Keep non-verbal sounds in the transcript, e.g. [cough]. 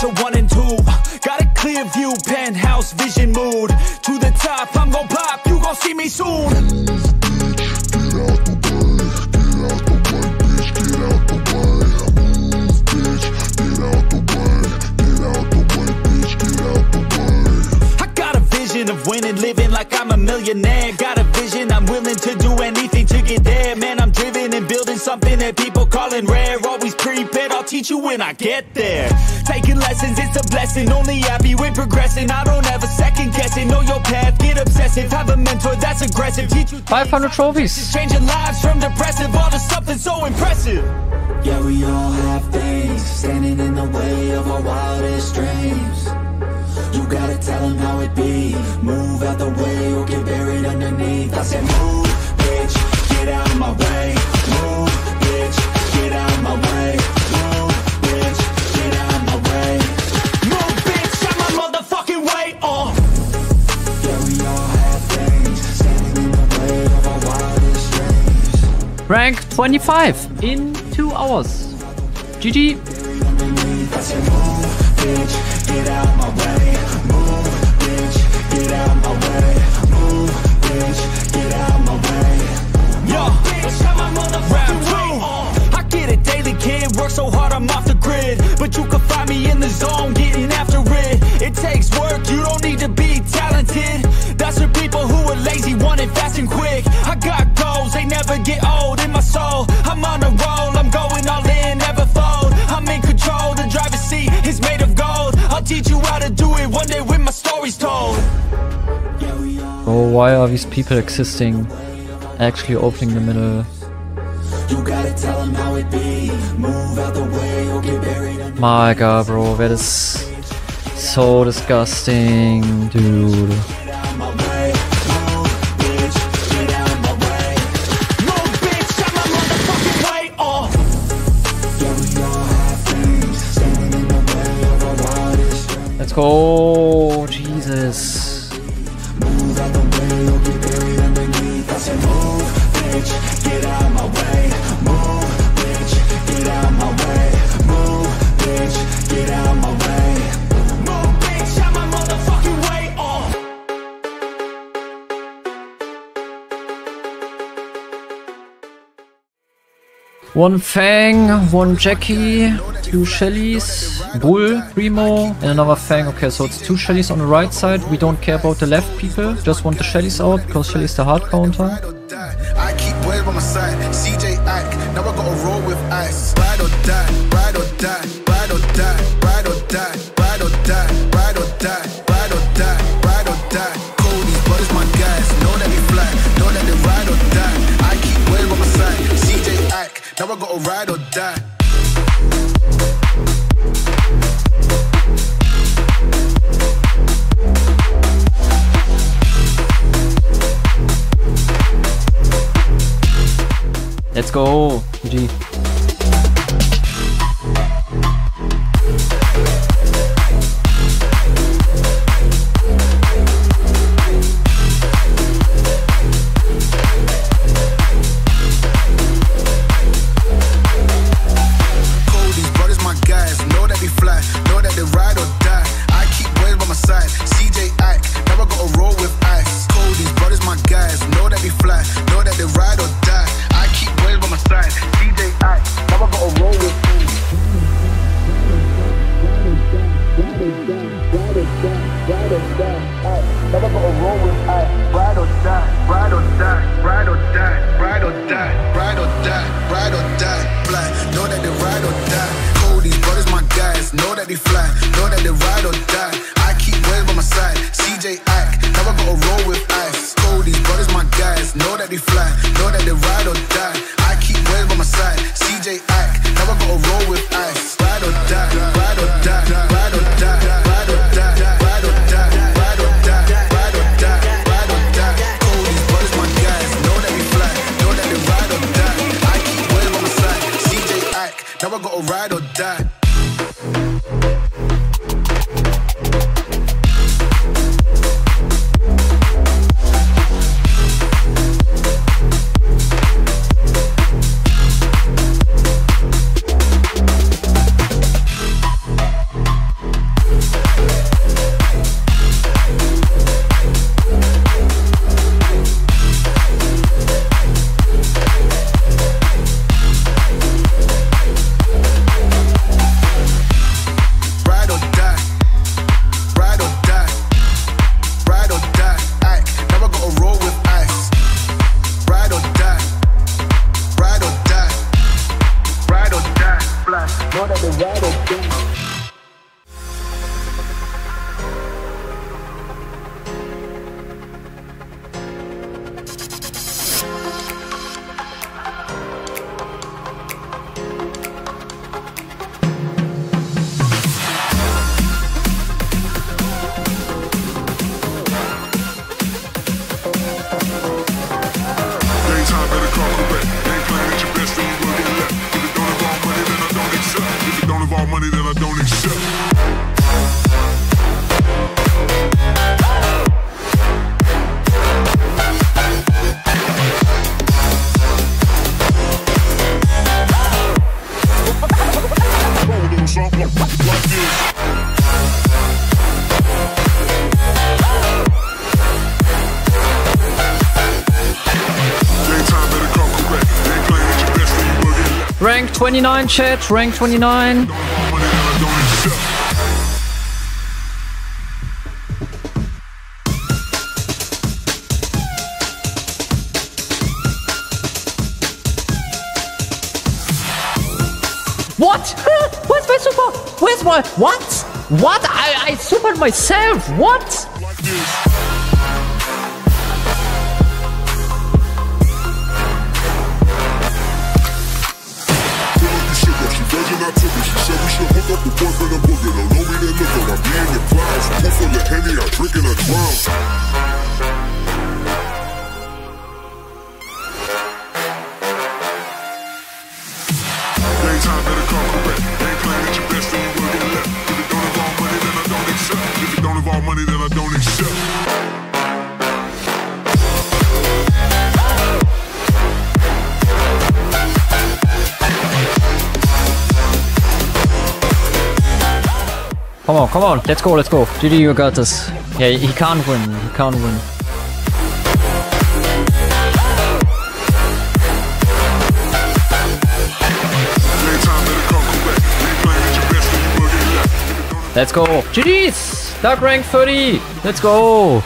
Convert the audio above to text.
bitch a one and two. Got a clear view, penthouse vision mood. To the top, I'm gon' pop, you gon' see me soon. I got a vision of winning, living like I'm a millionaire. Got a vision, I'm willing to do anything to get there. Man, I'm driven and building something that people calling rare. Always prepared, I'll teach you when I get there. Taking lessons, it's a blessing. Only happy with progressing. I don't ever second guess it. Know your path, get obsessive. Have a mentor that's aggressive. Teach you 500 trophies. changing lives from depressive all to something so impressive. Yeah, we all have things standing in the way of our wildest dreams. You gotta tell them how it be. Move out the way or get buried Rank 25 in 2 hours. GG. Why are these people existing? Actually opening the middle. You gotta tell them how it be. Move out the way or get buried. My god, bro, that is so disgusting, dude. Get out of my way. Move, bitch, get out of my way. Move, bitch, out my motherfucking way. Yeah, we all have things standing in the way of our wildest dreams. Let's go, Jesus. Out the way or get buried underneath. I said, move, bitch, get out my way. Move, bitch, get out my way. Move, bitch, get out my way. Move, bitch, out my motherfucking way. Oh. One Fang, one Jackie, two Shellys, Bull, Primo, and another Fang. Okay, so it's two Shellys on the right side. We don't care about the left people. Just want the Shellys out because Shelly's the hard counter. I keep Wade by my side. CJ Ack, now I gotta roll with ice. Ride or die, ride or die, ride or die, ride or die, ride or die, Let's go. GG. I gotta roll with ice. Ride or die, ride or die, ride or die, ride or die, ride or die, ride or die. Fly, know that they ride or die. Cody's brothers, my guys, know that they fly, know that they ride or die. I keep Wade by my side. CJ Ack, I gotta roll with ice. Cody's brothers, my guys, know that they fly, Rank 29, chat. Rank 29. What? [laughs] Where's my super? Where's my... What? What? I, I supered myself. What? Like Come on, come on, let's go, let's go. Did you got this. Yeah, he can't win, he can't win. Let's go. GG's. Dark rank 30. Let's go.